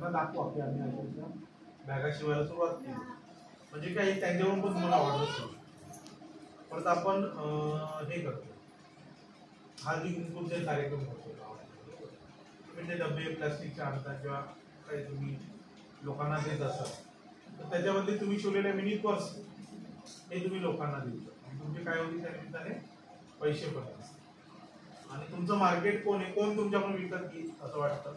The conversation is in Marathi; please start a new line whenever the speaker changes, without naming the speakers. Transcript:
त्यांना दाखवू की आम्ही अशा
बॅगा शिवायला सुरुवात केली. म्हणजे काही त्यांच्यावरून पण तुम्हाला आवडत असेल. परत आपण हे करतो. हळदी कुंकूचे कार्यक्रम करतो तुम्ही ते डबे प्लास्टिकचे आणता किंवा काही तुम्ही लोकांना देत असाल तर त्याच्यामध्ये तुम्ही शिवलेले मिनी पर्स हे तुम्ही लोकांना देऊ शकता. तुमचे काय होईल त्या निमित्ताने? पैसे पण असतात. आणि तुमचं मार्केट कोण आहे? कोण तुमच्याकडून विकत घेईल असं वाटतं?